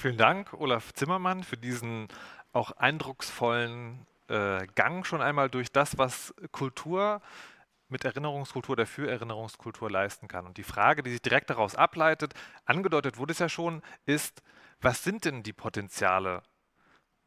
Vielen Dank, Olaf Zimmermann, für diesen auch eindrucksvollen äh, Gang schon einmal durch das, was Kultur mit Erinnerungskultur oder für Erinnerungskultur leisten kann. Und die Frage, die sich direkt daraus ableitet, angedeutet wurde es ja schon, ist, was sind denn die Potenziale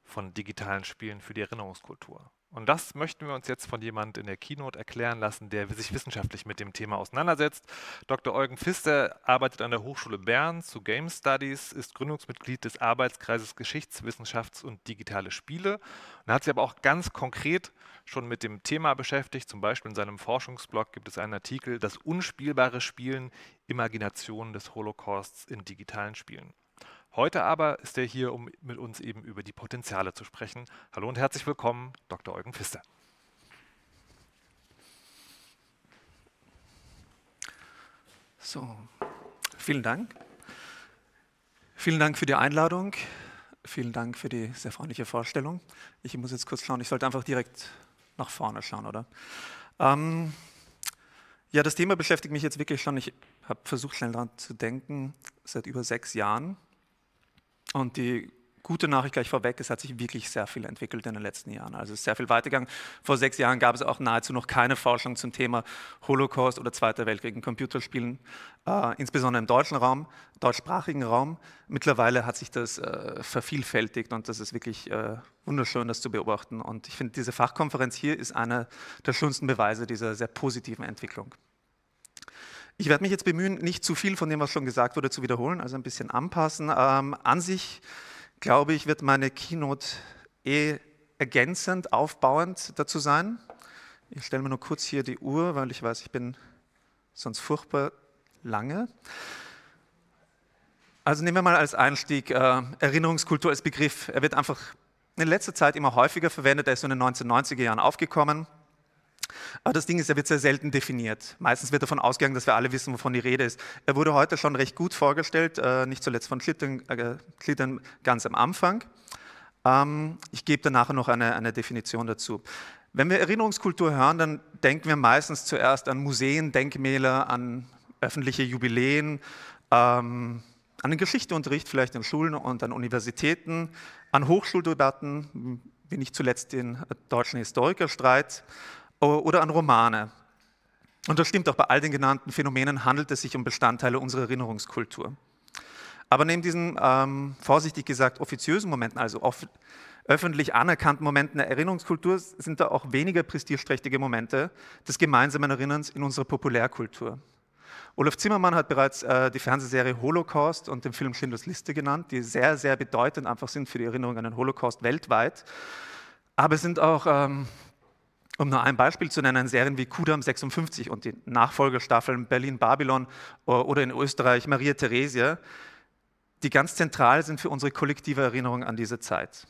von digitalen Spielen für die Erinnerungskultur? Und das möchten wir uns jetzt von jemand in der Keynote erklären lassen, der sich wissenschaftlich mit dem Thema auseinandersetzt. Dr. Eugen Pfister arbeitet an der Hochschule Bern zu Game Studies, ist Gründungsmitglied des Arbeitskreises Geschichtswissenschafts und digitale Spiele und hat sich aber auch ganz konkret schon mit dem Thema beschäftigt. Zum Beispiel in seinem Forschungsblog gibt es einen Artikel, das unspielbare Spielen, Imagination des Holocausts in digitalen Spielen. Heute aber ist er hier, um mit uns eben über die Potenziale zu sprechen. Hallo und herzlich willkommen, Dr. Eugen Pfister. So, vielen Dank. Vielen Dank für die Einladung. Vielen Dank für die sehr freundliche Vorstellung. Ich muss jetzt kurz schauen, ich sollte einfach direkt nach vorne schauen, oder? Ähm, ja, das Thema beschäftigt mich jetzt wirklich schon. Ich habe versucht, schnell daran zu denken, seit über sechs Jahren. Und die gute Nachricht gleich vorweg, es hat sich wirklich sehr viel entwickelt in den letzten Jahren. Also es ist sehr viel weitergegangen. Vor sechs Jahren gab es auch nahezu noch keine Forschung zum Thema Holocaust oder Zweiter Weltkrieg in Computerspielen, äh, insbesondere im deutschen Raum, deutschsprachigen Raum. Mittlerweile hat sich das äh, vervielfältigt und das ist wirklich äh, wunderschön, das zu beobachten. Und ich finde, diese Fachkonferenz hier ist einer der schönsten Beweise dieser sehr positiven Entwicklung. Ich werde mich jetzt bemühen, nicht zu viel von dem, was schon gesagt wurde, zu wiederholen, also ein bisschen anpassen. Ähm, an sich, glaube ich, wird meine Keynote eh ergänzend, aufbauend dazu sein. Ich stelle mir nur kurz hier die Uhr, weil ich weiß, ich bin sonst furchtbar lange. Also nehmen wir mal als Einstieg äh, Erinnerungskultur als Begriff. Er wird einfach in letzter Zeit immer häufiger verwendet. Er ist in den 1990er Jahren aufgekommen. Aber das Ding ist, er wird sehr selten definiert. Meistens wird davon ausgegangen, dass wir alle wissen, wovon die Rede ist. Er wurde heute schon recht gut vorgestellt, äh, nicht zuletzt von Klittern, äh, ganz am Anfang. Ähm, ich gebe dann nachher noch eine, eine Definition dazu. Wenn wir Erinnerungskultur hören, dann denken wir meistens zuerst an Museen, Denkmäler, an öffentliche Jubiläen, ähm, an den Geschichteunterricht vielleicht in Schulen und an Universitäten, an Hochschuldebatten, wie nicht zuletzt den deutschen Historikerstreit oder an Romane. Und das stimmt auch bei all den genannten Phänomenen handelt es sich um Bestandteile unserer Erinnerungskultur. Aber neben diesen, ähm, vorsichtig gesagt, offiziösen Momenten, also off öffentlich anerkannten Momenten der Erinnerungskultur, sind da auch weniger prestigeträchtige Momente des gemeinsamen Erinnerns in unserer Populärkultur. Olaf Zimmermann hat bereits äh, die Fernsehserie Holocaust und den Film Schindlers Liste genannt, die sehr, sehr bedeutend einfach sind für die Erinnerung an den Holocaust weltweit. Aber es sind auch ähm, um nur ein Beispiel zu nennen, Serien wie Kudam 56 und die Nachfolgerstaffeln Berlin Babylon oder in Österreich Maria Theresia, die ganz zentral sind für unsere kollektive Erinnerung an diese Zeit.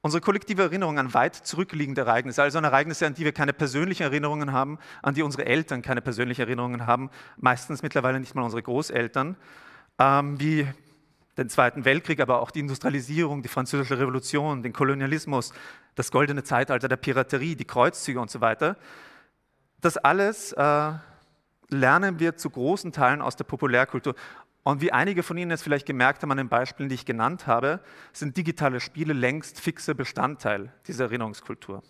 Unsere kollektive Erinnerung an weit zurückliegende Ereignisse, also an Ereignisse, an die wir keine persönlichen Erinnerungen haben, an die unsere Eltern keine persönlichen Erinnerungen haben, meistens mittlerweile nicht mal unsere Großeltern, ähm, wie den Zweiten Weltkrieg, aber auch die Industrialisierung, die Französische Revolution, den Kolonialismus, das goldene Zeitalter der Piraterie, die Kreuzzüge und so weiter. Das alles äh, lernen wir zu großen Teilen aus der Populärkultur. Und wie einige von Ihnen jetzt vielleicht gemerkt haben an den Beispielen, die ich genannt habe, sind digitale Spiele längst fixer Bestandteil dieser Erinnerungskultur.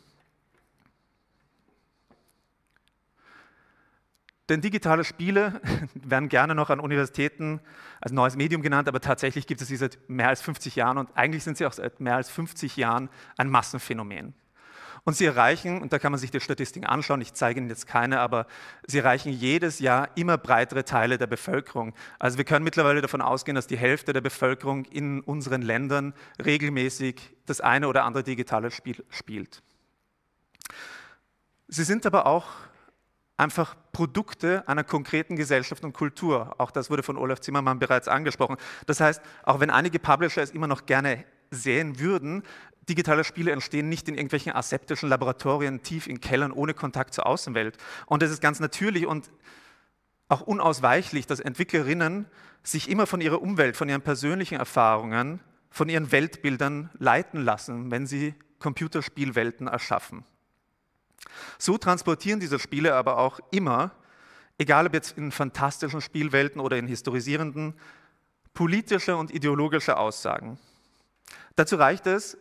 Denn digitale Spiele werden gerne noch an Universitäten als neues Medium genannt, aber tatsächlich gibt es sie seit mehr als 50 Jahren und eigentlich sind sie auch seit mehr als 50 Jahren ein Massenphänomen. Und sie erreichen, und da kann man sich die Statistiken anschauen, ich zeige Ihnen jetzt keine, aber sie erreichen jedes Jahr immer breitere Teile der Bevölkerung. Also wir können mittlerweile davon ausgehen, dass die Hälfte der Bevölkerung in unseren Ländern regelmäßig das eine oder andere digitale Spiel spielt. Sie sind aber auch einfach Produkte einer konkreten Gesellschaft und Kultur. Auch das wurde von Olaf Zimmermann bereits angesprochen. Das heißt, auch wenn einige Publisher es immer noch gerne sehen würden, digitale Spiele entstehen nicht in irgendwelchen aseptischen Laboratorien tief in Kellern ohne Kontakt zur Außenwelt. Und es ist ganz natürlich und auch unausweichlich, dass Entwicklerinnen sich immer von ihrer Umwelt, von ihren persönlichen Erfahrungen, von ihren Weltbildern leiten lassen, wenn sie Computerspielwelten erschaffen. So transportieren diese Spiele aber auch immer, egal ob jetzt in fantastischen Spielwelten oder in historisierenden, politische und ideologische Aussagen. Dazu reicht es,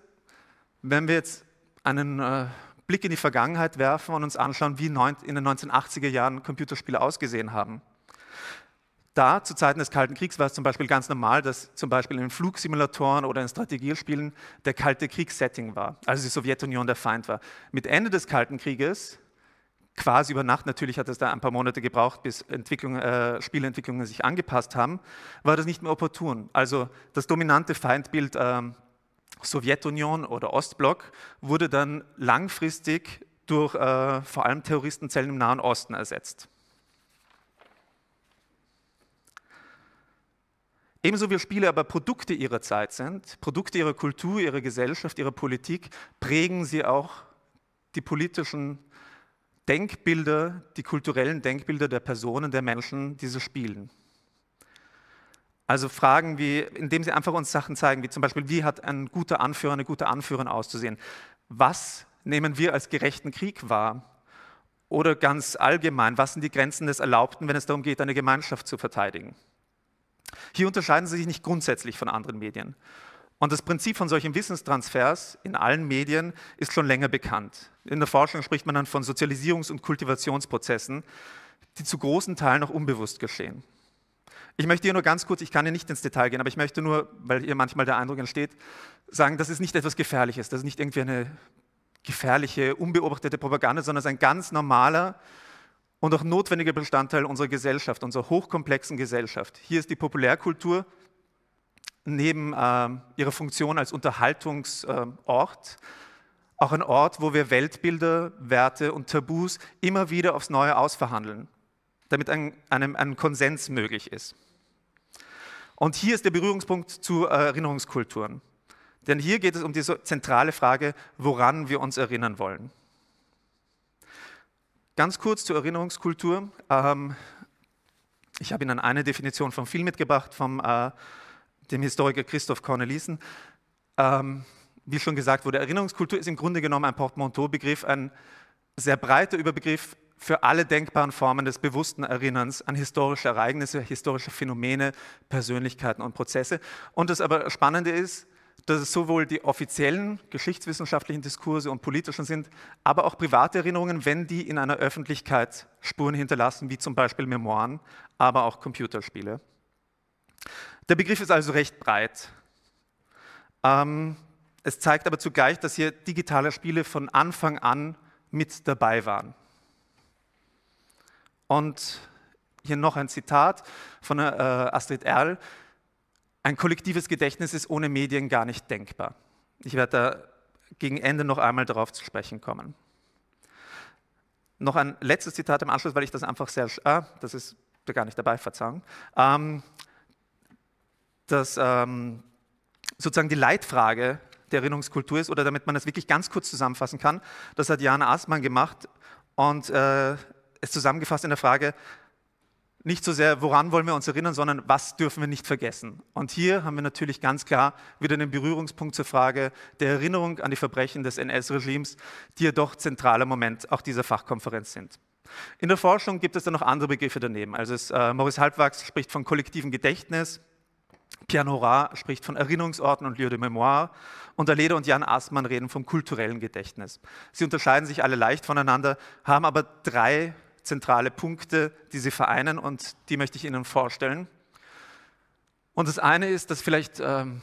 wenn wir jetzt einen äh, Blick in die Vergangenheit werfen und uns anschauen, wie in den 1980er Jahren Computerspiele ausgesehen haben. Da, zu Zeiten des Kalten Kriegs, war es zum Beispiel ganz normal, dass zum Beispiel in Flugsimulatoren oder in Strategiespielen der Kalte Kriegssetting war, also die Sowjetunion der Feind war. Mit Ende des Kalten Krieges, quasi über Nacht, natürlich hat es da ein paar Monate gebraucht, bis Entwicklung, äh, Spieleentwicklungen sich angepasst haben, war das nicht mehr opportun. Also das dominante Feindbild äh, Sowjetunion oder Ostblock wurde dann langfristig durch äh, vor allem Terroristenzellen im Nahen Osten ersetzt. Ebenso wie Spiele aber Produkte ihrer Zeit sind, Produkte ihrer Kultur, ihrer Gesellschaft, ihrer Politik, prägen sie auch die politischen Denkbilder, die kulturellen Denkbilder der Personen, der Menschen, die sie spielen. Also Fragen wie, indem sie einfach uns Sachen zeigen, wie zum Beispiel, wie hat ein guter Anführer, eine gute Anführerin auszusehen? Was nehmen wir als gerechten Krieg wahr? Oder ganz allgemein, was sind die Grenzen des Erlaubten, wenn es darum geht, eine Gemeinschaft zu verteidigen? Hier unterscheiden sie sich nicht grundsätzlich von anderen Medien. Und das Prinzip von solchen Wissenstransfers in allen Medien ist schon länger bekannt. In der Forschung spricht man dann von Sozialisierungs- und Kultivationsprozessen, die zu großen Teilen noch unbewusst geschehen. Ich möchte hier nur ganz kurz, ich kann hier nicht ins Detail gehen, aber ich möchte nur, weil hier manchmal der Eindruck entsteht, sagen, das ist nicht etwas Gefährliches, das ist nicht irgendwie eine gefährliche, unbeobachtete Propaganda, sondern es ist ein ganz normaler, und auch notwendiger Bestandteil unserer Gesellschaft, unserer hochkomplexen Gesellschaft. Hier ist die Populärkultur neben äh, ihrer Funktion als Unterhaltungsort auch ein Ort, wo wir Weltbilder, Werte und Tabus immer wieder aufs Neue ausverhandeln, damit ein, einem, ein Konsens möglich ist. Und hier ist der Berührungspunkt zu Erinnerungskulturen. Denn hier geht es um die zentrale Frage, woran wir uns erinnern wollen. Ganz kurz zur Erinnerungskultur. Ähm, ich habe Ihnen eine Definition vom Film mitgebracht, vom äh, dem Historiker Christoph Cornelissen. Ähm, wie schon gesagt wurde, Erinnerungskultur ist im Grunde genommen ein Portmanteau-Begriff, ein sehr breiter Überbegriff für alle denkbaren Formen des bewussten Erinnerns an historische Ereignisse, historische Phänomene, Persönlichkeiten und Prozesse. Und das aber Spannende ist, dass es sowohl die offiziellen geschichtswissenschaftlichen Diskurse und politischen sind, aber auch private Erinnerungen, wenn die in einer Öffentlichkeit Spuren hinterlassen, wie zum Beispiel Memoiren, aber auch Computerspiele. Der Begriff ist also recht breit. Ähm, es zeigt aber zugleich, dass hier digitale Spiele von Anfang an mit dabei waren. Und hier noch ein Zitat von äh, Astrid Erl. Ein kollektives Gedächtnis ist ohne Medien gar nicht denkbar. Ich werde da gegen Ende noch einmal darauf zu sprechen kommen. Noch ein letztes Zitat im Anschluss, weil ich das einfach sehr, ah, das ist gar nicht dabei, Verzeihung. Ähm, dass ähm, sozusagen die Leitfrage der Erinnerungskultur ist, oder damit man das wirklich ganz kurz zusammenfassen kann, das hat Jana Aßmann gemacht und äh, es zusammengefasst in der Frage, nicht so sehr, woran wollen wir uns erinnern, sondern was dürfen wir nicht vergessen. Und hier haben wir natürlich ganz klar wieder den Berührungspunkt zur Frage der Erinnerung an die Verbrechen des NS-Regimes, die ja doch zentraler Moment auch dieser Fachkonferenz sind. In der Forschung gibt es dann noch andere Begriffe daneben. Also es, äh, Maurice Halbwachs spricht von kollektivem Gedächtnis, Pierre Nora spricht von Erinnerungsorten und Lieu de Mémoire und Aleda und Jan Aßmann reden vom kulturellen Gedächtnis. Sie unterscheiden sich alle leicht voneinander, haben aber drei zentrale Punkte, die sie vereinen und die möchte ich Ihnen vorstellen. Und das eine ist, dass vielleicht ähm,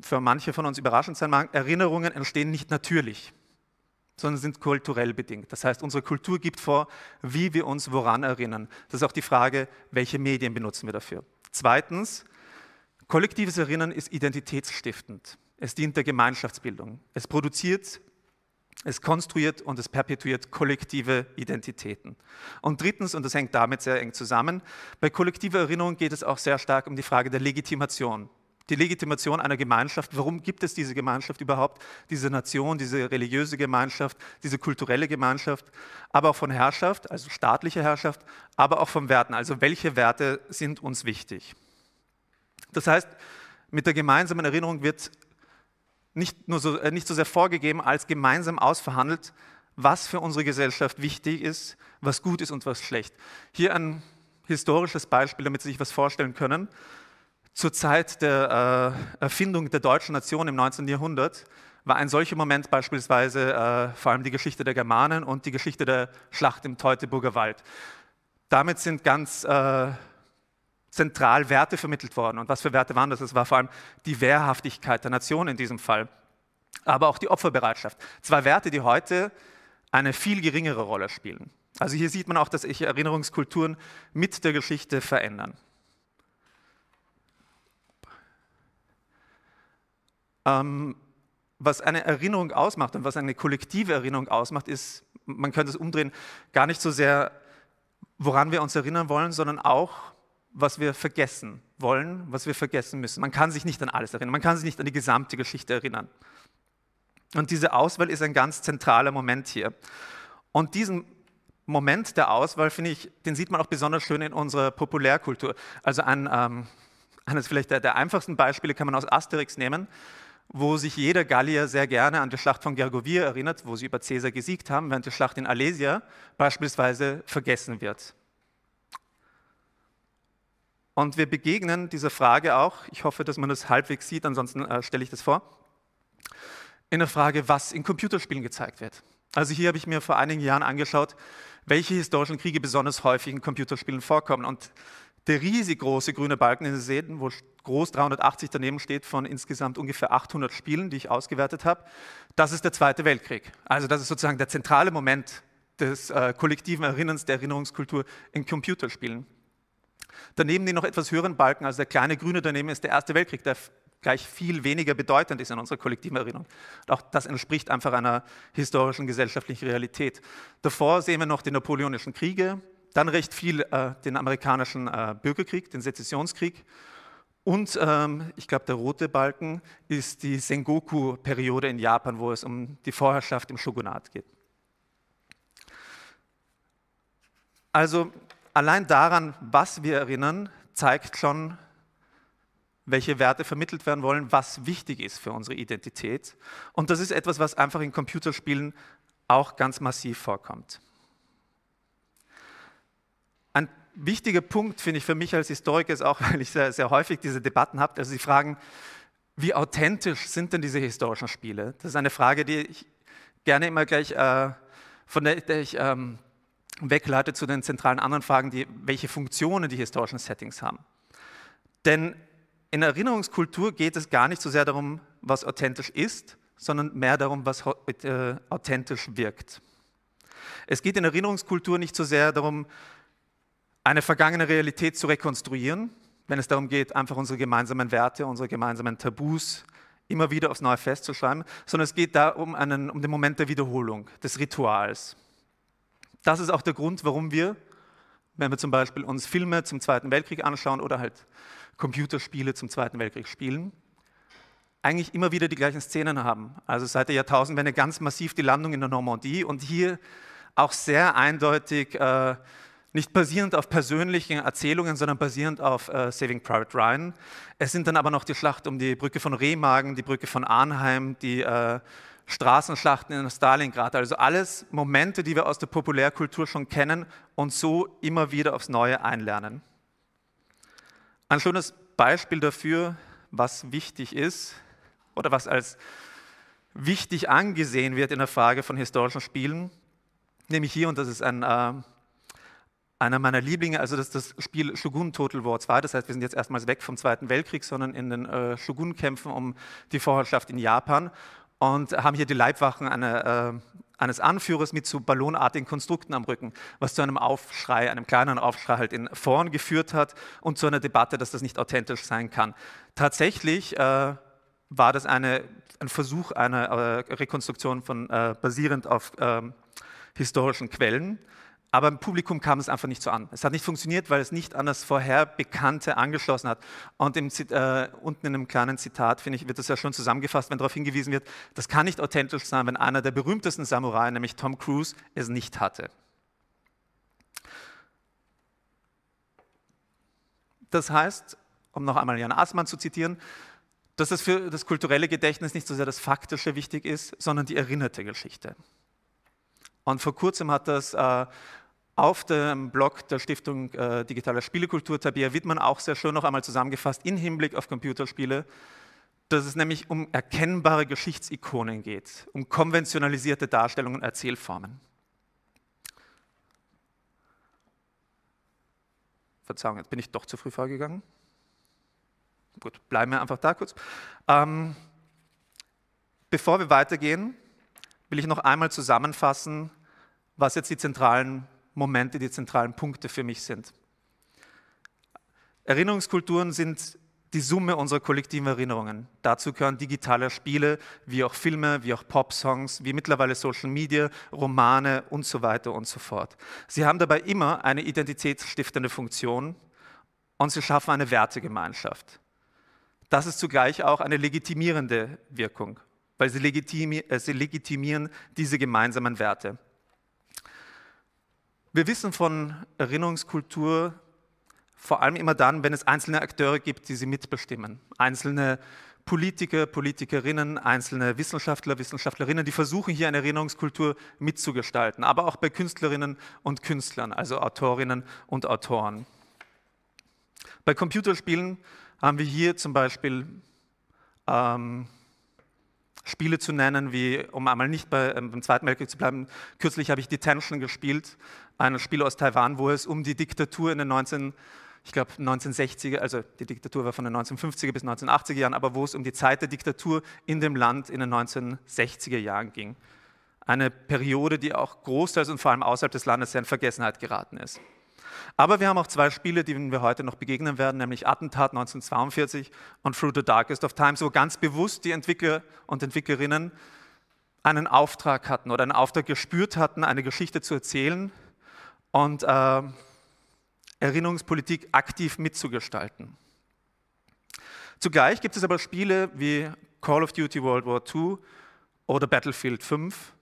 für manche von uns überraschend sein mag, Erinnerungen entstehen nicht natürlich, sondern sind kulturell bedingt. Das heißt, unsere Kultur gibt vor, wie wir uns woran erinnern. Das ist auch die Frage, welche Medien benutzen wir dafür. Zweitens, kollektives Erinnern ist identitätsstiftend. Es dient der Gemeinschaftsbildung. Es produziert es konstruiert und es perpetuiert kollektive Identitäten. Und drittens, und das hängt damit sehr eng zusammen, bei kollektiver Erinnerung geht es auch sehr stark um die Frage der Legitimation. Die Legitimation einer Gemeinschaft, warum gibt es diese Gemeinschaft überhaupt, diese Nation, diese religiöse Gemeinschaft, diese kulturelle Gemeinschaft, aber auch von Herrschaft, also staatlicher Herrschaft, aber auch von Werten, also welche Werte sind uns wichtig. Das heißt, mit der gemeinsamen Erinnerung wird nicht, nur so, äh, nicht so sehr vorgegeben, als gemeinsam ausverhandelt, was für unsere Gesellschaft wichtig ist, was gut ist und was schlecht. Hier ein historisches Beispiel, damit Sie sich was vorstellen können. zur Zeit der äh, Erfindung der deutschen Nation im 19. Jahrhundert war ein solcher Moment beispielsweise äh, vor allem die Geschichte der Germanen und die Geschichte der Schlacht im Teutoburger Wald. Damit sind ganz äh, zentral Werte vermittelt worden. Und was für Werte waren das? Es war vor allem die Wehrhaftigkeit der Nation in diesem Fall, aber auch die Opferbereitschaft. Zwei Werte, die heute eine viel geringere Rolle spielen. Also hier sieht man auch, dass sich Erinnerungskulturen mit der Geschichte verändern. Ähm, was eine Erinnerung ausmacht und was eine kollektive Erinnerung ausmacht, ist, man könnte es umdrehen, gar nicht so sehr, woran wir uns erinnern wollen, sondern auch, was wir vergessen wollen, was wir vergessen müssen. Man kann sich nicht an alles erinnern, man kann sich nicht an die gesamte Geschichte erinnern. Und diese Auswahl ist ein ganz zentraler Moment hier. Und diesen Moment der Auswahl, finde ich, den sieht man auch besonders schön in unserer Populärkultur. Also ein, ähm, eines vielleicht der, der einfachsten Beispiele kann man aus Asterix nehmen wo sich jeder Gallier sehr gerne an die Schlacht von Gergovia erinnert, wo sie über Caesar gesiegt haben, während die Schlacht in Alesia beispielsweise vergessen wird. Und wir begegnen dieser Frage auch, ich hoffe, dass man das halbwegs sieht, ansonsten äh, stelle ich das vor, in der Frage, was in Computerspielen gezeigt wird. Also hier habe ich mir vor einigen Jahren angeschaut, welche historischen Kriege besonders häufig in Computerspielen vorkommen. Und der riesig große grüne Balken, den Sie sehen, wo groß 380 daneben steht von insgesamt ungefähr 800 Spielen, die ich ausgewertet habe, das ist der Zweite Weltkrieg. Also das ist sozusagen der zentrale Moment des äh, kollektiven Erinnerns der Erinnerungskultur in Computerspielen. Daneben die noch etwas höheren Balken, also der kleine grüne daneben ist der Erste Weltkrieg, der gleich viel weniger bedeutend ist in unserer kollektiven Erinnerung. Auch das entspricht einfach einer historischen gesellschaftlichen Realität. Davor sehen wir noch die Napoleonischen Kriege, dann recht viel äh, den amerikanischen äh, Bürgerkrieg, den Sezessionskrieg. Und ähm, ich glaube, der rote Balken ist die Sengoku-Periode in Japan, wo es um die Vorherrschaft im Shogunat geht. Also allein daran, was wir erinnern, zeigt schon, welche Werte vermittelt werden wollen, was wichtig ist für unsere Identität. Und das ist etwas, was einfach in Computerspielen auch ganz massiv vorkommt. Ein wichtiger Punkt, finde ich, für mich als Historiker ist auch, weil ich sehr, sehr häufig diese Debatten habe, also Sie fragen, wie authentisch sind denn diese historischen Spiele? Das ist eine Frage, die ich gerne immer gleich, äh, von der, der ich ähm, wegleite zu den zentralen anderen Fragen, die, welche Funktionen die historischen Settings haben. Denn in Erinnerungskultur geht es gar nicht so sehr darum, was authentisch ist, sondern mehr darum, was äh, authentisch wirkt. Es geht in Erinnerungskultur nicht so sehr darum, eine vergangene Realität zu rekonstruieren, wenn es darum geht, einfach unsere gemeinsamen Werte, unsere gemeinsamen Tabus immer wieder aufs Neue festzuschreiben, sondern es geht da um, einen, um den Moment der Wiederholung, des Rituals. Das ist auch der Grund, warum wir, wenn wir zum Beispiel uns Filme zum Zweiten Weltkrieg anschauen oder halt Computerspiele zum Zweiten Weltkrieg spielen, eigentlich immer wieder die gleichen Szenen haben. Also seit der Jahrtausendwende ganz massiv die Landung in der Normandie und hier auch sehr eindeutig äh, nicht basierend auf persönlichen Erzählungen, sondern basierend auf äh, Saving Private Ryan. Es sind dann aber noch die Schlacht um die Brücke von Remagen, die Brücke von Arnheim, die äh, Straßenschlachten in Stalingrad. Also alles Momente, die wir aus der Populärkultur schon kennen und so immer wieder aufs Neue einlernen. Ein schönes Beispiel dafür, was wichtig ist oder was als wichtig angesehen wird in der Frage von historischen Spielen, nämlich hier, und das ist ein äh, einer meiner Lieblinge, also das ist das Spiel Shogun Total War 2. Das heißt, wir sind jetzt erstmals weg vom Zweiten Weltkrieg, sondern in den äh, Shogun-Kämpfen um die Vorherrschaft in Japan und haben hier die Leibwachen eine, äh, eines Anführers mit so ballonartigen Konstrukten am Rücken, was zu einem Aufschrei, einem kleineren Aufschrei halt in Foren geführt hat und zu einer Debatte, dass das nicht authentisch sein kann. Tatsächlich äh, war das eine, ein Versuch einer äh, Rekonstruktion von, äh, basierend auf ähm, historischen Quellen. Aber im Publikum kam es einfach nicht so an. Es hat nicht funktioniert, weil es nicht an das vorher Bekannte angeschlossen hat. Und im, äh, unten in einem kleinen Zitat, finde ich, wird das ja schon zusammengefasst, wenn darauf hingewiesen wird, das kann nicht authentisch sein, wenn einer der berühmtesten Samurai, nämlich Tom Cruise, es nicht hatte. Das heißt, um noch einmal Jan Assmann zu zitieren, dass es für das kulturelle Gedächtnis nicht so sehr das Faktische wichtig ist, sondern die erinnerte Geschichte. Und vor kurzem hat das äh, auf dem Blog der Stiftung äh, Digitale Spielekultur Tabea Wittmann auch sehr schön noch einmal zusammengefasst in Hinblick auf Computerspiele, dass es nämlich um erkennbare Geschichtsikonen geht, um konventionalisierte Darstellungen und Erzählformen. Verzeihung, jetzt bin ich doch zu früh vorgegangen. Gut, bleiben wir einfach da kurz. Ähm, bevor wir weitergehen, will ich noch einmal zusammenfassen, was jetzt die zentralen Momente, die zentralen Punkte für mich sind. Erinnerungskulturen sind die Summe unserer kollektiven Erinnerungen. Dazu gehören digitale Spiele, wie auch Filme, wie auch Popsongs, wie mittlerweile Social Media, Romane und so weiter und so fort. Sie haben dabei immer eine identitätsstiftende Funktion und sie schaffen eine Wertegemeinschaft. Das ist zugleich auch eine legitimierende Wirkung, weil sie, legitimi äh, sie legitimieren diese gemeinsamen Werte. Wir wissen von Erinnerungskultur vor allem immer dann, wenn es einzelne Akteure gibt, die sie mitbestimmen. Einzelne Politiker, Politikerinnen, einzelne Wissenschaftler, Wissenschaftlerinnen, die versuchen hier eine Erinnerungskultur mitzugestalten, aber auch bei Künstlerinnen und Künstlern, also Autorinnen und Autoren. Bei Computerspielen haben wir hier zum Beispiel ähm, Spiele zu nennen, wie, um einmal nicht bei, ähm, beim Zweiten Weltkrieg zu bleiben, kürzlich habe ich Detention gespielt, ein Spiel aus Taiwan, wo es um die Diktatur in den 19, ich glaube 1960er, also die Diktatur war von den 1950er bis 1980er Jahren, aber wo es um die Zeit der Diktatur in dem Land in den 1960er Jahren ging. Eine Periode, die auch großteils und vor allem außerhalb des Landes sehr in Vergessenheit geraten ist. Aber wir haben auch zwei Spiele, denen wir heute noch begegnen werden, nämlich Attentat 1942 und Through the Darkest of Times, wo ganz bewusst die Entwickler und Entwicklerinnen einen Auftrag hatten oder einen Auftrag gespürt hatten, eine Geschichte zu erzählen und äh, Erinnerungspolitik aktiv mitzugestalten. Zugleich gibt es aber Spiele wie Call of Duty World War II oder Battlefield 5,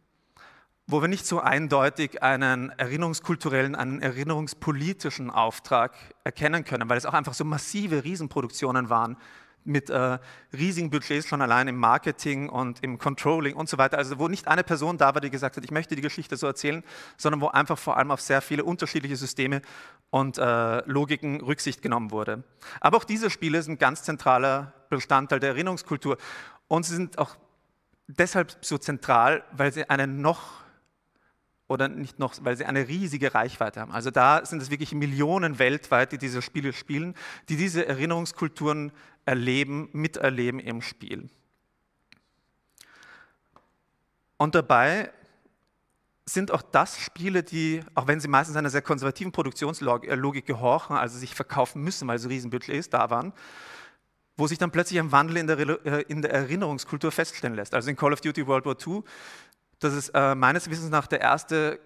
wo wir nicht so eindeutig einen erinnerungskulturellen, einen erinnerungspolitischen Auftrag erkennen können, weil es auch einfach so massive Riesenproduktionen waren mit äh, riesigen Budgets schon allein im Marketing und im Controlling und so weiter. Also wo nicht eine Person da war, die gesagt hat, ich möchte die Geschichte so erzählen, sondern wo einfach vor allem auf sehr viele unterschiedliche Systeme und äh, Logiken Rücksicht genommen wurde. Aber auch diese Spiele sind ganz zentraler Bestandteil der Erinnerungskultur und sie sind auch deshalb so zentral, weil sie einen noch oder nicht noch, weil sie eine riesige Reichweite haben. Also da sind es wirklich Millionen weltweit, die diese Spiele spielen, die diese Erinnerungskulturen erleben, miterleben im Spiel. Und dabei sind auch das Spiele, die, auch wenn sie meistens einer sehr konservativen Produktionslogik gehorchen, also sich verkaufen müssen, weil so Riesenbudgets da waren, wo sich dann plötzlich ein Wandel in der, äh, in der Erinnerungskultur feststellen lässt. Also in Call of Duty World War II das ist äh, meines Wissens nach der erste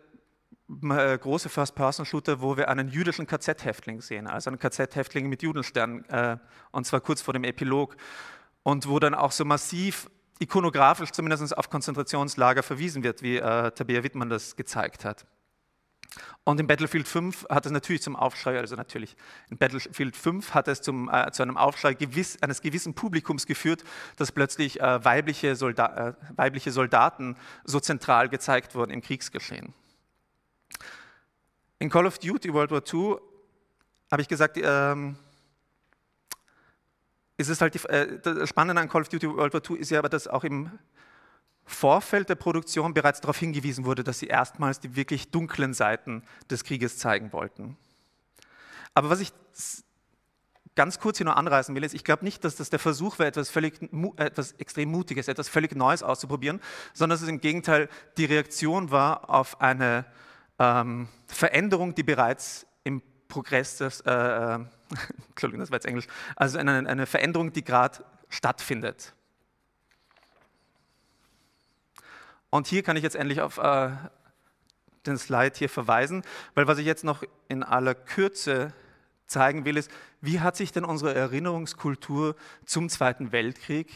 äh, große First-Person-Shooter, wo wir einen jüdischen KZ-Häftling sehen, also einen KZ-Häftling mit Judenstern, äh, und zwar kurz vor dem Epilog. Und wo dann auch so massiv ikonografisch zumindest auf Konzentrationslager verwiesen wird, wie äh, Tabea Wittmann das gezeigt hat. Und in Battlefield 5 hat es natürlich zum Aufschrei, also natürlich, in Battlefield 5 hat es zum, äh, zu einem Aufschrei gewiss, eines gewissen Publikums geführt, dass plötzlich äh, weibliche, Solda äh, weibliche Soldaten so zentral gezeigt wurden im Kriegsgeschehen. In Call of Duty World War II habe ich gesagt, ähm, ist es halt die, äh, das Spannende an Call of Duty World War II ist ja aber, dass auch im Vorfeld der Produktion bereits darauf hingewiesen wurde, dass sie erstmals die wirklich dunklen Seiten des Krieges zeigen wollten. Aber was ich ganz kurz hier nur anreißen will, ist, ich glaube nicht, dass das der Versuch war, etwas, völlig, etwas extrem Mutiges, etwas völlig Neues auszuprobieren, sondern dass es im Gegenteil die Reaktion war auf eine ähm, Veränderung, die bereits im Progress des, äh, äh Entschuldigung, das war jetzt Englisch, also eine, eine Veränderung, die gerade stattfindet. Und hier kann ich jetzt endlich auf äh, den Slide hier verweisen, weil was ich jetzt noch in aller Kürze zeigen will, ist, wie hat sich denn unsere Erinnerungskultur zum Zweiten Weltkrieg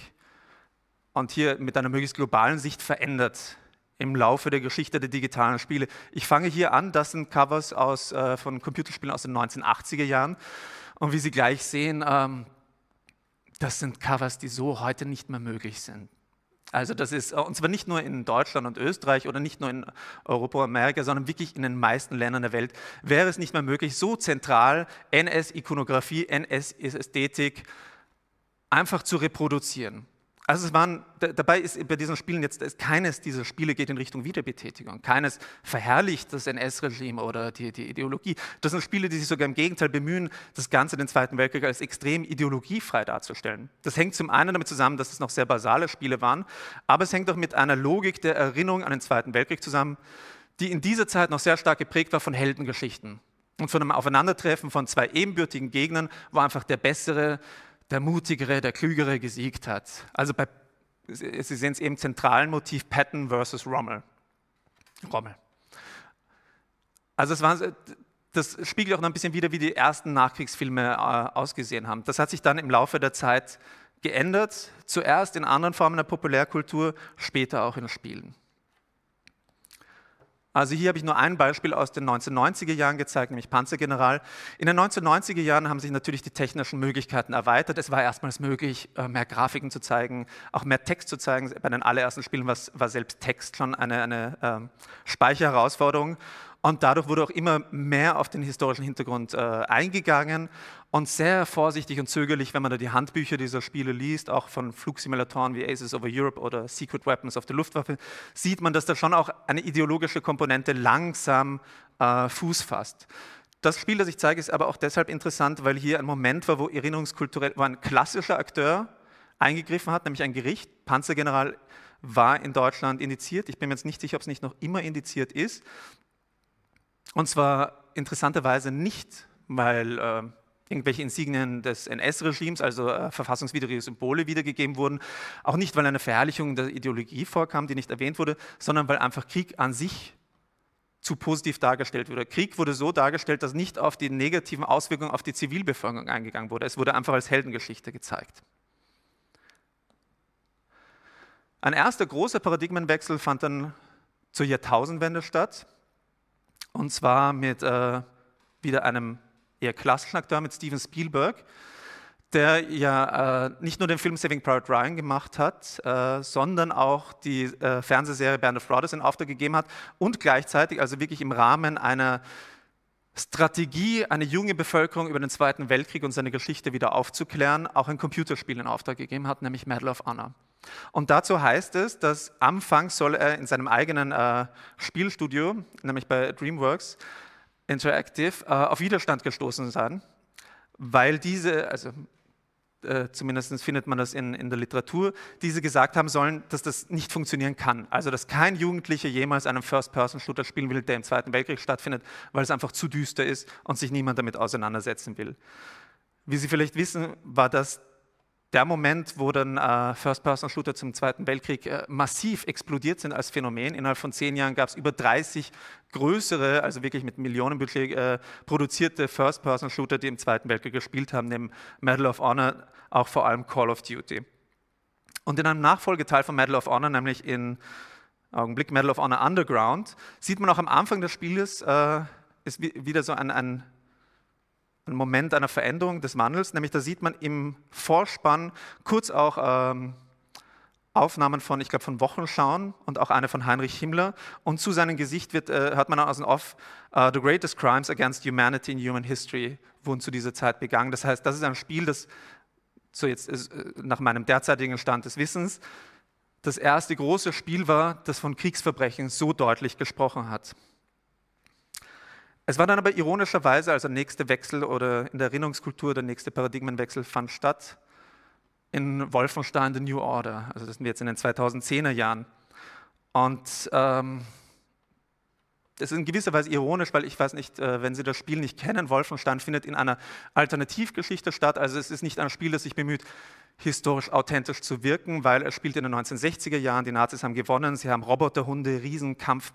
und hier mit einer möglichst globalen Sicht verändert im Laufe der Geschichte der digitalen Spiele. Ich fange hier an, das sind Covers aus, äh, von Computerspielen aus den 1980er Jahren und wie Sie gleich sehen, ähm, das sind Covers, die so heute nicht mehr möglich sind. Also das ist, und zwar nicht nur in Deutschland und Österreich oder nicht nur in Europa und Amerika, sondern wirklich in den meisten Ländern der Welt wäre es nicht mehr möglich, so zentral NS-Ikonografie, NS-Ästhetik einfach zu reproduzieren. Also es waren, dabei ist bei diesen Spielen jetzt, keines dieser Spiele geht in Richtung Wiederbetätigung, keines verherrlicht das NS-Regime oder die, die, Ideologie. Das sind Spiele, die sich sogar im Gegenteil bemühen, das Ganze den Zweiten Weltkrieg als extrem ideologiefrei darzustellen. Das hängt zum einen damit zusammen, dass es noch sehr basale Spiele waren, aber es hängt auch mit einer Logik der Erinnerung an den Zweiten Weltkrieg zusammen, die in dieser Zeit noch sehr stark geprägt war von Heldengeschichten und von einem Aufeinandertreffen von zwei ebenbürtigen Gegnern, wo einfach der Bessere der Mutigere, der Klügere gesiegt hat. Also bei, Sie sehen es eben zentralen Motiv Patton versus Rommel. Rommel. Also es war, das spiegelt auch noch ein bisschen wieder, wie die ersten Nachkriegsfilme äh, ausgesehen haben. Das hat sich dann im Laufe der Zeit geändert, zuerst in anderen Formen der Populärkultur, später auch in Spielen. Also hier habe ich nur ein Beispiel aus den 1990er Jahren gezeigt, nämlich Panzergeneral. In den 1990er Jahren haben sich natürlich die technischen Möglichkeiten erweitert. Es war erstmals möglich, äh, mehr Grafiken zu zeigen, auch mehr Text zu zeigen. Bei den allerersten Spielen war selbst Text schon eine, eine ähm, Speicherherausforderung. Und dadurch wurde auch immer mehr auf den historischen Hintergrund äh, eingegangen und sehr vorsichtig und zögerlich, wenn man da die Handbücher dieser Spiele liest, auch von Flugsimulatoren wie Aces over Europe oder Secret Weapons of the Luftwaffe, sieht man, dass da schon auch eine ideologische Komponente langsam äh, Fuß fasst. Das Spiel, das ich zeige, ist aber auch deshalb interessant, weil hier ein Moment war, wo erinnerungskulturell, wo ein klassischer Akteur eingegriffen hat, nämlich ein Gericht. Panzergeneral war in Deutschland indiziert. Ich bin mir jetzt nicht sicher, ob es nicht noch immer indiziert ist. Und zwar interessanterweise nicht, weil äh, irgendwelche Insignien des NS-Regimes, also äh, verfassungswidrige Symbole wiedergegeben wurden, auch nicht, weil eine Verherrlichung der Ideologie vorkam, die nicht erwähnt wurde, sondern weil einfach Krieg an sich zu positiv dargestellt wurde. Krieg wurde so dargestellt, dass nicht auf die negativen Auswirkungen auf die Zivilbevölkerung eingegangen wurde. Es wurde einfach als Heldengeschichte gezeigt. Ein erster großer Paradigmenwechsel fand dann zur Jahrtausendwende statt. Und zwar mit äh, wieder einem eher klassischen Akteur, mit Steven Spielberg, der ja äh, nicht nur den Film Saving Private Ryan gemacht hat, äh, sondern auch die äh, Fernsehserie Band of Brothers in Auftrag gegeben hat und gleichzeitig, also wirklich im Rahmen einer Strategie, eine junge Bevölkerung über den Zweiten Weltkrieg und seine Geschichte wieder aufzuklären, auch ein Computerspiel in Auftrag gegeben hat, nämlich Medal of Honor. Und dazu heißt es, dass anfangs soll er in seinem eigenen äh, Spielstudio, nämlich bei DreamWorks Interactive, äh, auf Widerstand gestoßen sein, weil diese, also äh, zumindest findet man das in, in der Literatur, diese gesagt haben sollen, dass das nicht funktionieren kann. Also dass kein Jugendlicher jemals einen First-Person-Shooter spielen will, der im Zweiten Weltkrieg stattfindet, weil es einfach zu düster ist und sich niemand damit auseinandersetzen will. Wie Sie vielleicht wissen, war das der Moment, wo dann äh, First-Person-Shooter zum Zweiten Weltkrieg äh, massiv explodiert sind als Phänomen. Innerhalb von zehn Jahren gab es über 30 größere, also wirklich mit Millionenbudget äh, produzierte First-Person-Shooter, die im Zweiten Weltkrieg gespielt haben, neben Medal of Honor auch vor allem Call of Duty. Und in einem Nachfolgeteil von Medal of Honor, nämlich in Augenblick Medal of Honor Underground, sieht man auch am Anfang des Spieles, äh, ist wieder so ein, ein ein Moment einer Veränderung des Wandels, nämlich da sieht man im Vorspann kurz auch ähm, Aufnahmen von, ich glaube, von Wochenschauen und auch eine von Heinrich Himmler. Und zu seinem Gesicht wird, äh, hört man aus dem Off, uh, The Greatest Crimes Against Humanity in Human History wurden zu dieser Zeit begangen. Das heißt, das ist ein Spiel, das, so jetzt ist, äh, nach meinem derzeitigen Stand des Wissens, das erste große Spiel war, das von Kriegsverbrechen so deutlich gesprochen hat. Es war dann aber ironischerweise, also der nächste Wechsel oder in der Erinnerungskultur der nächste Paradigmenwechsel fand statt in Wolfenstein The New Order. Also das sind wir jetzt in den 2010er Jahren. Und ähm, das ist in gewisser Weise ironisch, weil ich weiß nicht, äh, wenn Sie das Spiel nicht kennen, Wolfenstein findet in einer Alternativgeschichte statt. Also es ist nicht ein Spiel, das sich bemüht, historisch authentisch zu wirken, weil es spielt in den 1960er Jahren, die Nazis haben gewonnen, sie haben Roboterhunde, Riesenkampf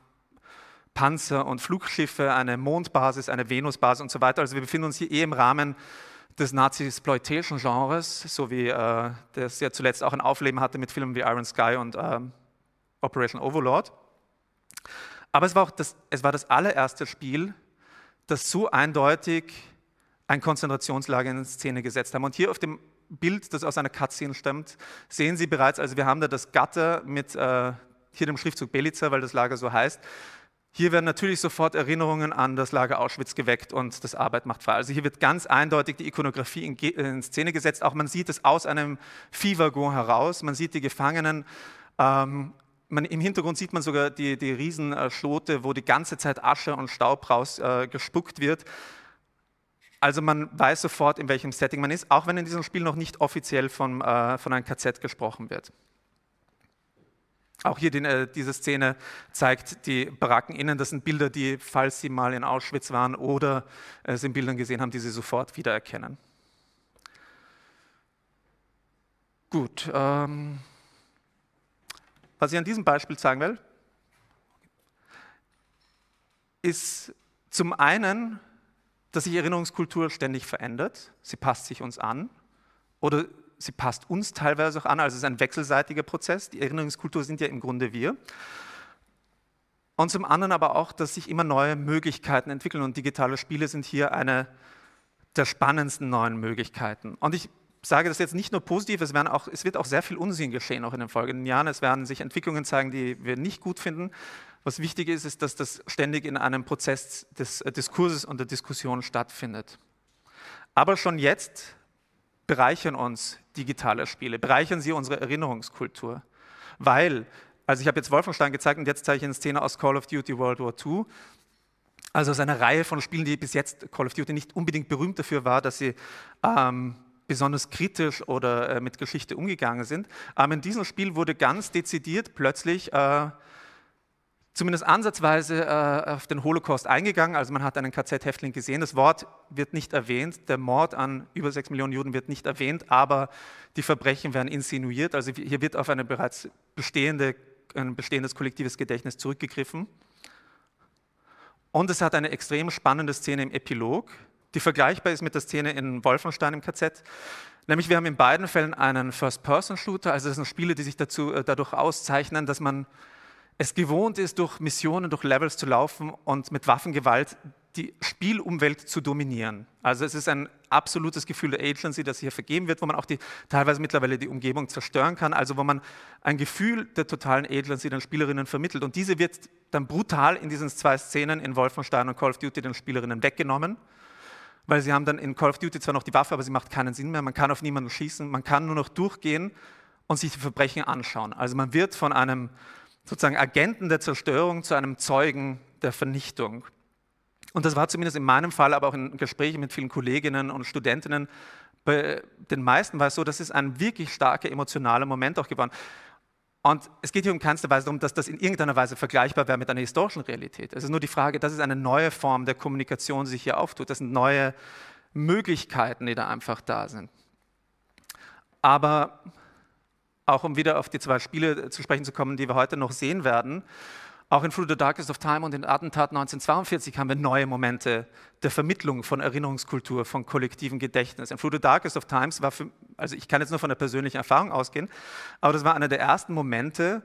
Panzer und Flugschiffe, eine Mondbasis, eine Venusbasis und so weiter. Also wir befinden uns hier eh im Rahmen des Nazi-Exploitation-Genres, so wie äh, das ja zuletzt auch ein Aufleben hatte mit Filmen wie Iron Sky und äh, Operation Overlord. Aber es war auch das, es war das allererste Spiel, das so eindeutig ein Konzentrationslager in Szene gesetzt haben. Und hier auf dem Bild, das aus einer Cutscene stammt, sehen Sie bereits, also wir haben da das Gatter mit äh, hier dem Schriftzug Belitzer, weil das Lager so heißt. Hier werden natürlich sofort Erinnerungen an das Lager Auschwitz geweckt und das Arbeit macht frei. Also hier wird ganz eindeutig die Ikonografie in, in Szene gesetzt. Auch man sieht es aus einem Viehwaggon heraus. Man sieht die Gefangenen. Ähm, man, Im Hintergrund sieht man sogar die, die Riesenschlote, wo die ganze Zeit Asche und Staub rausgespuckt äh, wird. Also man weiß sofort, in welchem Setting man ist, auch wenn in diesem Spiel noch nicht offiziell von, äh, von einem KZ gesprochen wird. Auch hier die, äh, diese Szene zeigt die Baracken innen. Das sind Bilder, die, falls Sie mal in Auschwitz waren oder es in Bildern gesehen haben, die Sie sofort wiedererkennen. Gut. Ähm, was ich an diesem Beispiel zeigen will, ist zum einen, dass sich Erinnerungskultur ständig verändert. Sie passt sich uns an oder sie passt uns teilweise auch an, also es ist ein wechselseitiger Prozess. Die Erinnerungskultur sind ja im Grunde wir. Und zum anderen aber auch, dass sich immer neue Möglichkeiten entwickeln und digitale Spiele sind hier eine der spannendsten neuen Möglichkeiten. Und ich sage das jetzt nicht nur positiv, es, auch, es, wird auch sehr viel Unsinn geschehen, auch in den folgenden Jahren. Es werden sich Entwicklungen zeigen, die wir nicht gut finden. Was wichtig ist, ist, dass das ständig in einem Prozess des Diskurses und der Diskussion stattfindet. Aber schon jetzt bereichern uns digitale Spiele, bereichern sie unsere Erinnerungskultur. Weil, also ich habe jetzt Wolfenstein gezeigt und jetzt zeige ich eine Szene aus Call of Duty World War II. Also aus einer Reihe von Spielen, die bis jetzt Call of Duty nicht unbedingt berühmt dafür war, dass sie ähm, besonders kritisch oder äh, mit Geschichte umgegangen sind. Aber in diesem Spiel wurde ganz dezidiert plötzlich äh, zumindest ansatzweise äh, auf den Holocaust eingegangen. Also man hat einen KZ-Häftling gesehen. Das Wort wird nicht erwähnt. Der Mord an über sechs Millionen Juden wird nicht erwähnt, aber die Verbrechen werden insinuiert. Also hier wird auf eine bereits bestehende, ein bestehendes kollektives Gedächtnis zurückgegriffen. Und es hat eine extrem spannende Szene im Epilog, die vergleichbar ist mit der Szene in Wolfenstein im KZ. Nämlich wir haben in beiden Fällen einen First-Person-Shooter, also das sind Spiele, die sich dazu, äh, dadurch auszeichnen, dass man es gewohnt ist, durch Missionen, durch Levels zu laufen und mit Waffengewalt die Spielumwelt zu dominieren. Also es ist ein absolutes Gefühl der Agency, das hier vergeben wird, wo man auch die, teilweise mittlerweile die Umgebung zerstören kann, also wo man ein Gefühl der totalen Agency den Spielerinnen vermittelt. Und diese wird dann brutal in diesen zwei Szenen in Wolfenstein und Call of Duty den Spielerinnen weggenommen, weil sie haben dann in Call of Duty zwar noch die Waffe, aber sie macht keinen Sinn mehr, man kann auf niemanden schießen, man kann nur noch durchgehen und sich die Verbrechen anschauen. Also man wird von einem sozusagen Agenten der Zerstörung zu einem Zeugen der Vernichtung. Und das war zumindest in meinem Fall, aber auch in Gesprächen mit vielen Kolleginnen und Studentinnen, bei den meisten war es so, das ist ein wirklich starker emotionaler Moment auch geworden. Und es geht hier um keinster Weise darum, dass das in irgendeiner Weise vergleichbar wäre mit einer historischen Realität. Es ist nur die Frage, das ist eine neue Form der Kommunikation, sich hier auftut. Das sind neue Möglichkeiten, die da einfach da sind. Aber auch um wieder auf die zwei Spiele zu sprechen zu kommen, die wir heute noch sehen werden. Auch in Through the Darkest of Time und in Attentat 1942 haben wir neue Momente der Vermittlung von Erinnerungskultur, von kollektivem Gedächtnis. In Through the Darkest of Times war für, also ich kann jetzt nur von der persönlichen Erfahrung ausgehen, aber das war einer der ersten Momente,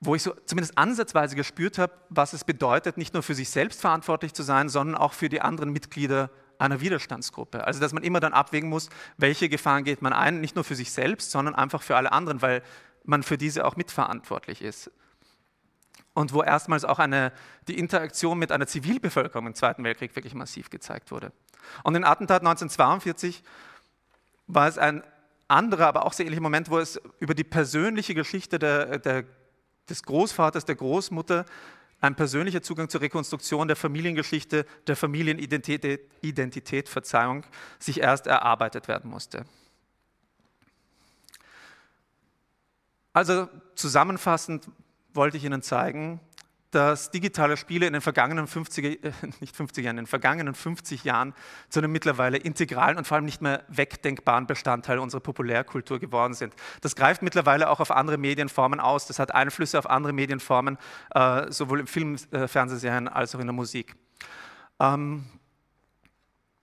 wo ich so zumindest ansatzweise gespürt habe, was es bedeutet, nicht nur für sich selbst verantwortlich zu sein, sondern auch für die anderen Mitglieder einer Widerstandsgruppe. Also dass man immer dann abwägen muss, welche Gefahren geht man ein, nicht nur für sich selbst, sondern einfach für alle anderen, weil man für diese auch mitverantwortlich ist. Und wo erstmals auch eine, die Interaktion mit einer Zivilbevölkerung im Zweiten Weltkrieg wirklich massiv gezeigt wurde. Und im Attentat 1942 war es ein anderer, aber auch sehr ähnlicher Moment, wo es über die persönliche Geschichte der, der, des Großvaters, der Großmutter ein persönlicher Zugang zur Rekonstruktion der Familiengeschichte, der Familienidentität, Identität, Verzeihung, sich erst erarbeitet werden musste. Also zusammenfassend wollte ich Ihnen zeigen, dass digitale Spiele in den vergangenen 50, äh, nicht 50 Jahren, in den vergangenen 50 Jahren zu einem mittlerweile integralen und vor allem nicht mehr wegdenkbaren Bestandteil unserer Populärkultur geworden sind. Das greift mittlerweile auch auf andere Medienformen aus. Das hat Einflüsse auf andere Medienformen, äh, sowohl im Film, äh, Fernsehserien als auch in der Musik. Ähm,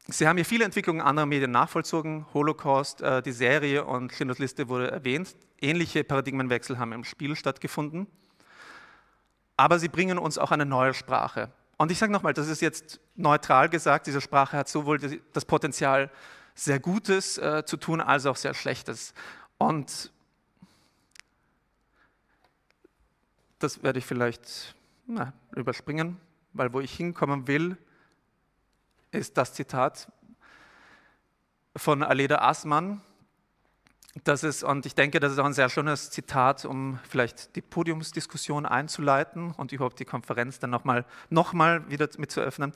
Sie haben hier viele Entwicklungen anderer Medien nachvollzogen. Holocaust, die Serie und Schindlers Liste wurde erwähnt. Ähnliche Paradigmenwechsel haben im Spiel stattgefunden aber sie bringen uns auch eine neue Sprache. Und ich sage nochmal, das ist jetzt neutral gesagt, diese Sprache hat sowohl das Potenzial, sehr Gutes äh, zu tun, als auch sehr Schlechtes. Und das werde ich vielleicht na, überspringen, weil wo ich hinkommen will, ist das Zitat von Aleda Asman, das ist, und ich denke, das ist auch ein sehr schönes Zitat, um vielleicht die Podiumsdiskussion einzuleiten und überhaupt die Konferenz dann nochmal noch mal wieder mit zu öffnen.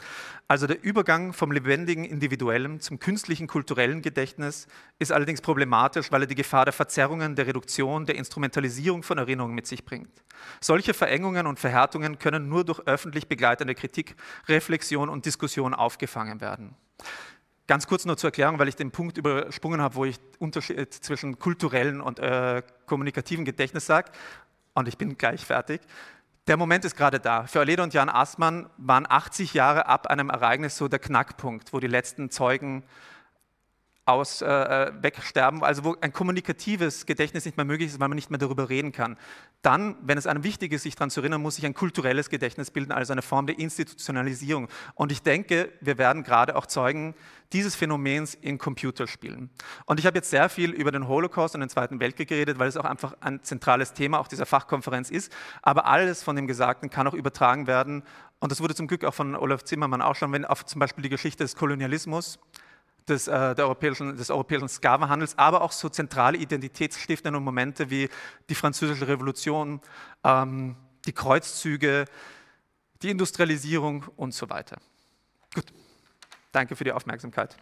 Also der Übergang vom lebendigen individuellen zum künstlichen kulturellen Gedächtnis ist allerdings problematisch, weil er die Gefahr der Verzerrungen, der Reduktion, der Instrumentalisierung von Erinnerungen mit sich bringt. Solche Verengungen und Verhärtungen können nur durch öffentlich begleitende Kritik, Reflexion und Diskussion aufgefangen werden. Ganz kurz nur zur Erklärung, weil ich den Punkt übersprungen habe, wo ich Unterschied zwischen kulturellen und äh, kommunikativen Gedächtnis sage. Und ich bin gleich fertig. Der Moment ist gerade da. Für Aleda und Jan Assmann waren 80 Jahre ab einem Ereignis so der Knackpunkt, wo die letzten Zeugen aus, äh, äh, wegsterben, also wo ein kommunikatives Gedächtnis nicht mehr möglich ist, weil man nicht mehr darüber reden kann. Dann, wenn es einem wichtig ist, sich daran zu erinnern, muss sich ein kulturelles Gedächtnis bilden, also eine Form der Institutionalisierung. Und ich denke, wir werden gerade auch Zeugen dieses Phänomens in Computerspielen. Und ich habe jetzt sehr viel über den Holocaust und den Zweiten Weltkrieg geredet, weil es auch einfach ein zentrales Thema auch dieser Fachkonferenz ist. Aber alles von dem Gesagten kann auch übertragen werden. Und das wurde zum Glück auch von Olaf Zimmermann auch schon, wenn auf zum Beispiel die Geschichte des Kolonialismus des, äh, europäischen, des europäischen Sklavenhandels, aber auch so zentrale identitätsstiftende Momente wie die Französische Revolution, ähm, die Kreuzzüge, die Industrialisierung und so weiter. Gut, danke für die Aufmerksamkeit.